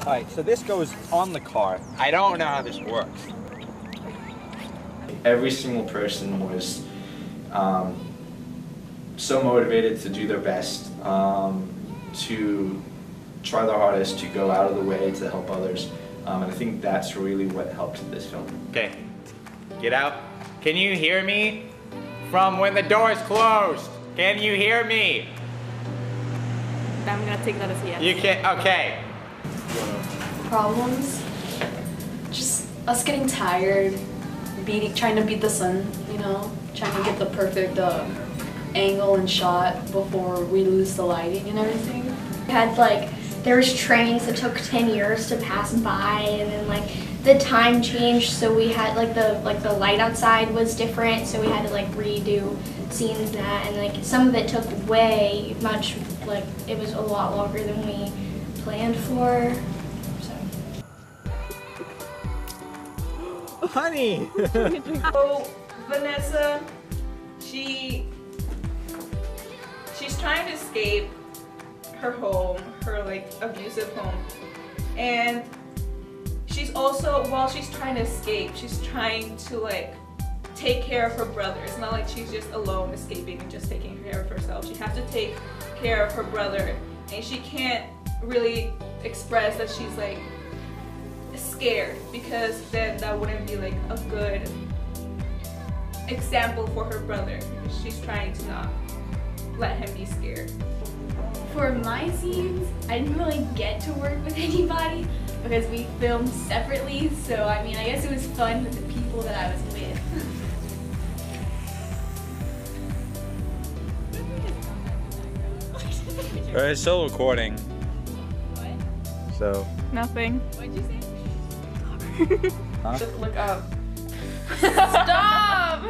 All right, so this goes on the car. I don't know how this works. Every single person was um, so motivated to do their best, um, to try their hardest, to go out of the way to help others. Um, and I think that's really what helped this film. Okay, get out. Can you hear me? From when the door is closed. Can you hear me? I'm gonna take that as a yes. You can, okay. Problems. Just us getting tired, beating, trying to beat the sun, you know, trying to get the perfect uh, angle and shot before we lose the lighting and everything. We had like, there was trains that took 10 years to pass by and then like the time changed so we had like the like the light outside was different so we had to like redo scenes and that and like some of it took way much like it was a lot longer than we planned for so Honey! So Vanessa, she she's trying to escape her home, her like abusive home. And she's also while she's trying to escape, she's trying to like take care of her brother. It's not like she's just alone escaping and just taking care of herself. She has to take care of her brother and she can't really express that she's like scared because then that wouldn't be like a good example for her brother because she's trying to not let him be scared. for my scenes i didn't really get to work with anybody because we filmed separately so i mean i guess it was fun with the people that i was with Uh, It's still recording. So. Nothing. What'd you say? huh? Just look up. Stop!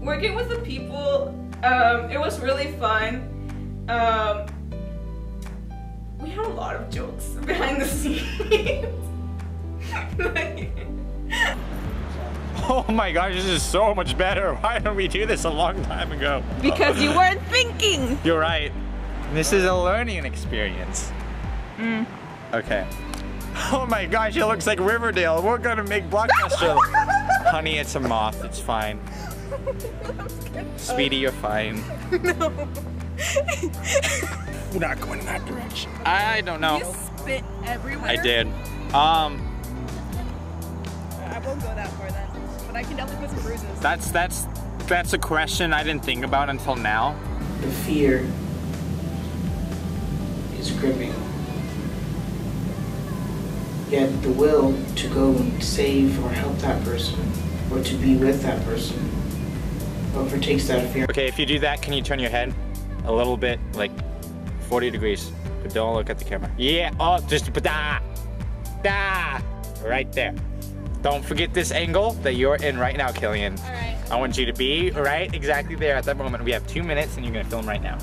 Working with the people, um, it was really fun. Um, we had a lot of jokes behind the scenes. Oh my gosh, this is so much better. Why didn't we do this a long time ago? because you weren't thinking. You're right. This is a learning experience. Mm. Okay. Oh my gosh, it looks like Riverdale. We're gonna make Blockbuster. Honey, it's a moth. It's fine. Sweetie, you're fine. No. We're not going in that direction. I don't know. You spit everywhere. I did. Um, I won't go that far then. But I can definitely put some bruises. that's that's that's a question I didn't think about until now. The fear is gripping. Yet the will to go and save or help that person or to be with that person overtakes that fear. Okay, if you do that, can you turn your head a little bit, like 40 degrees, but don't look at the camera. Yeah. Oh, just da, ah, da, ah, right there. Don't forget this angle that you're in right now, Killian. all right I want you to be right exactly there at that moment. We have two minutes, and you're gonna film right now.